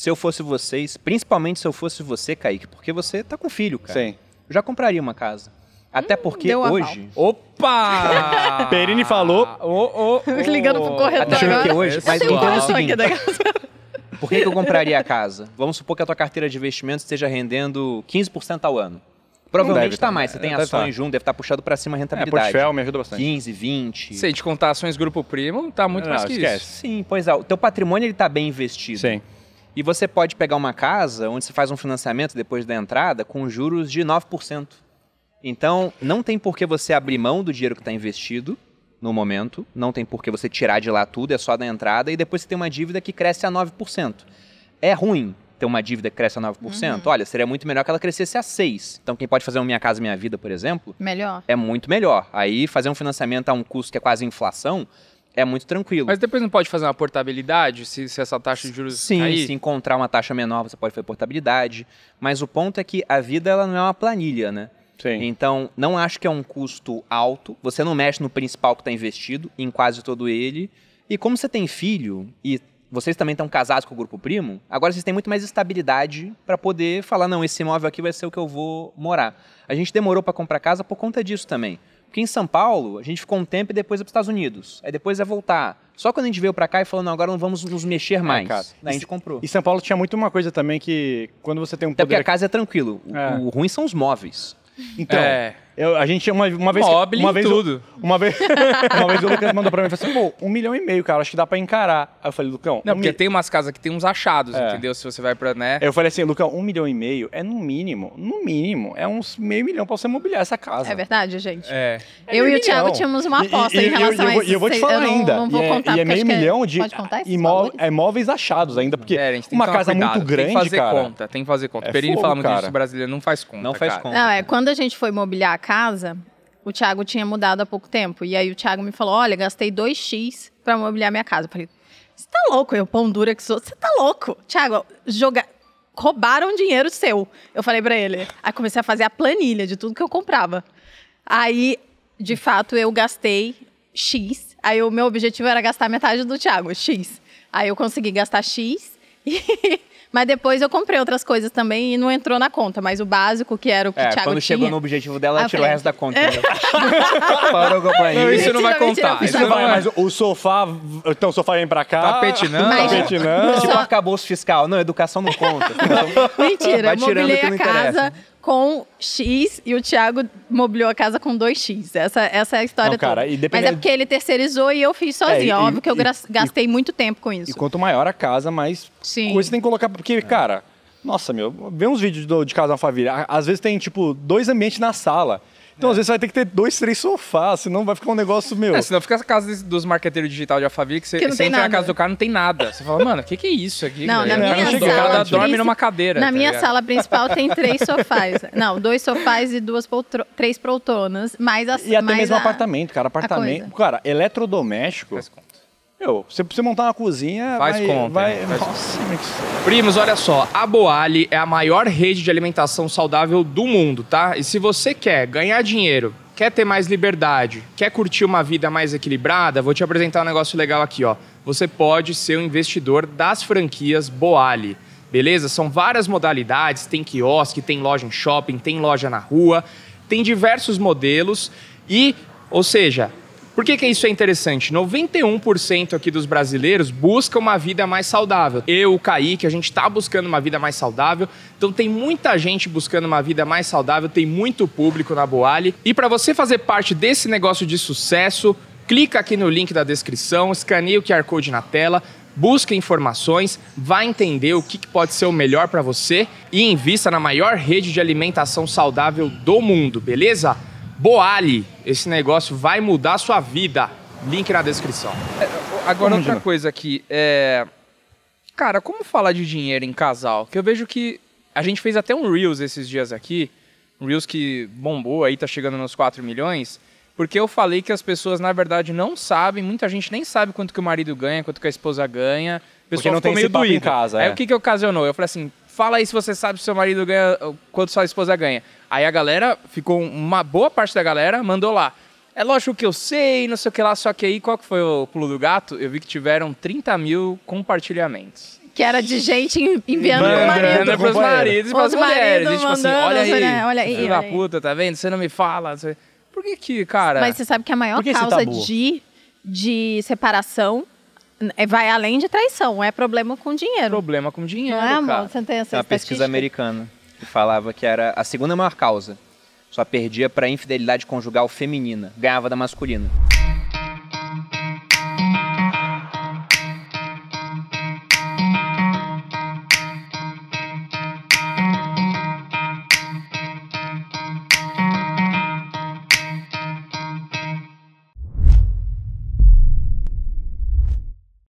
se eu fosse vocês, principalmente se eu fosse você, Kaique, porque você tá com filho, cara. Sim. Eu já compraria uma casa. Até porque deu aval. hoje. Opa! Perini falou. Ô, ô, ô. Ligando pro corretor Até porque agora. hoje. Mas entenda o seguinte: da casa. por que, que eu compraria a casa? Vamos supor que a tua carteira de investimentos esteja rendendo 15% ao ano. Provavelmente está tá. mais. Você tem Deve ações tá. junto, deve estar puxado para cima a É, rentabilidade. portfólio me ajuda bastante. 15, 20. Sei, de contar ações Grupo Primo, tá muito Não, mais que esquece. isso. Sim, pois é. O teu patrimônio ele está bem investido. Sim. E você pode pegar uma casa onde você faz um financiamento depois da entrada com juros de 9%. Então, não tem por que você abrir mão do dinheiro que está investido no momento, não tem por que você tirar de lá tudo, é só da entrada, e depois você tem uma dívida que cresce a 9%. É ruim ter uma dívida que cresce a 9%? Olha, seria muito melhor que ela crescesse a 6%. Então, quem pode fazer um Minha Casa Minha Vida, por exemplo, Melhor. é muito melhor. Aí, fazer um financiamento a um custo que é quase inflação é muito tranquilo. Mas depois não pode fazer uma portabilidade se, se essa taxa de juros Sim, cair? se encontrar uma taxa menor, você pode fazer portabilidade. Mas o ponto é que a vida ela não é uma planilha, né? Sim. Então, não acho que é um custo alto. Você não mexe no principal que está investido, em quase todo ele. E como você tem filho, e vocês também estão casados com o Grupo Primo, agora vocês têm muito mais estabilidade para poder falar, não, esse imóvel aqui vai ser o que eu vou morar. A gente demorou para comprar casa por conta disso também. Porque em São Paulo, a gente ficou um tempo e depois ia para os Estados Unidos. Aí depois ia voltar. Só quando a gente veio para cá e falou, não, agora não vamos nos mexer mais. cara. Daí a gente comprou. E São Paulo tinha muito uma coisa também que quando você tem um Até porque poder. a casa é tranquilo. O, É. o ruim são os móveis. Então, É. eu- a gente uma, uma vez. Mobile uma em vez tudo. Uma vez, uma vez o Lucas mandou pra mim e falou assim: pô, um milhão e meio, cara, acho que dá pra encarar. Aí eu falei, Lucão. Não, um porque mi- tem umas casas que tem uns achados, É. entendeu? Se você vai pra, né? Eu falei assim, Lucão, um milhão e meio é no mínimo, no mínimo, é uns meio milhão pra você mobiliar essa casa. É verdade, gente. É. É eu meio e o Thiago milhão. tínhamos uma aposta e- em e- relação e eu a vou- isso. E eu vou te falar eu não, ainda. Não vou e é, contar, e é meio milhão de Pode contar esses imó- é, imóveis achados ainda, porque É, a gente tem uma casa muito grande, Tem que fazer conta, tem que fazer conta. É o Perini fogo, fala muito cara. disso, brasileiro não faz conta, Não faz conta. Não, é, quando a gente foi mobiliar a casa, o Thiago tinha mudado há pouco tempo. E aí o Thiago me falou: olha, gastei 2x pra mobiliar minha casa. Eu falei, você tá louco? Eu, pão dura que sou, você tá louco. Thiago, joga... roubaram dinheiro seu. Eu falei pra ele. Aí comecei a fazer a planilha de tudo que eu comprava. Aí, de fato, eu gastei X. Aí o meu objetivo era gastar metade do Thiago, X. Aí eu consegui gastar X. Mas depois eu comprei outras coisas também e não entrou na conta. Mas o básico, que era o que É, o Thiago quando tinha... chegou no objetivo dela, Ah, ela tirou falei- o resto da conta. Parou com a. Não, isso não vai Mentira, mentira, contar. eu Isso não vai, mas o sofá. Então o sofá vem pra cá. Tapetinando. Mas- Tapetinando. Tipo Só- arcabouço fiscal. Não, educação não conta. Mentira, Vai tirando mobilei o que a não casa interessa. Com X e o Thiago mobiliou a casa com 2X. Essa, essa é a história Não, cara, toda. e Mas é porque ele terceirizou e eu fiz sozinha. É, e- Óbvio que eu e- gastei muito tempo com isso. E quanto maior a casa, mais Sim. coisa você tem que colocar. Porque, cara, nossa, meu, vê uns vídeos do- de casa na família. a- Às vezes tem, tipo, dois ambientes na sala. Então, às vezes, você vai ter que ter dois, três sofás, senão vai ficar um negócio, meu. É, senão fica a casa desse- dos marqueteiros digital de Alphaville que você, Que não você tem entra na nada. casa do cara não tem nada. Você fala, mano, o que, que é isso aqui? Não, cara? na O minha cara- sala O cara dorme numa cadeira. Na tá minha ligado? sala principal tem três sofás. Não, dois sofás e duas poltro... três poltronas, mais a E até mais mesmo a- apartamento, cara. Apartamento. Cara, eletrodoméstico. Faz. Meu, você precisa montar uma cozinha. Faz vai, conta, Vai, faz nossa, Primos, olha só, a Boali é a maior rede de alimentação saudável do mundo, tá? E se você quer ganhar dinheiro, quer ter mais liberdade, quer curtir uma vida mais equilibrada, vou te apresentar um negócio legal aqui, ó. Você pode ser um investidor das franquias Boali. Beleza? São várias modalidades, tem quiosque, tem loja em shopping, tem loja na rua, tem diversos modelos e, ou seja, por que, que isso é interessante? 91% aqui dos brasileiros buscam uma vida mais saudável. Eu, o Kaique, a gente está buscando uma vida mais saudável. Então tem muita gente buscando uma vida mais saudável, tem muito público na Boali. E para você fazer parte desse negócio de sucesso, clica aqui no link da descrição, escaneia o QR Code na tela, busca informações, vai entender o que pode ser o melhor para você e invista na maior rede de alimentação saudável do mundo, beleza? Boali, esse negócio vai mudar a sua vida. Link na descrição. Agora, Vamos, outra coisa aqui. É... Cara, como falar de dinheiro em casal? Que eu vejo que a gente fez até um Reels esses dias aqui. Um Reels que bombou aí, tá chegando nos 4 milhões. Porque eu falei que as pessoas, na verdade, não sabem, muita gente nem sabe quanto que o marido ganha, quanto que a esposa ganha. O pessoal não ficou tem meio esse papo em doído. casa, Aí é. o que que ocasionou? Eu falei assim, fala aí se você sabe se seu marido ganha, quanto sua esposa ganha. Aí a galera, ficou uma boa parte da galera, mandou lá. É lógico que eu sei, não sei o que lá, só que aí qual que foi o pulo do gato? Eu vi que tiveram 30 mil compartilhamentos. Que era de gente en- enviando pro marido. Pros maridos e pras Os mulheres. maridos E, tipo assim, mandando, olha aí? Olha aí, filho da olha aí. puta, tá vendo? Você não me fala. Por que que, cara... Mas você sabe que a maior Por que esse causa tabu? de, de separação vai além de traição, é problema com dinheiro. Problema com dinheiro, Não é, amor? cara. Você não tem essa Tem uma pesquisa americana que falava que era a segunda maior causa. Só perdia para infidelidade conjugal feminina, ganhava da masculina.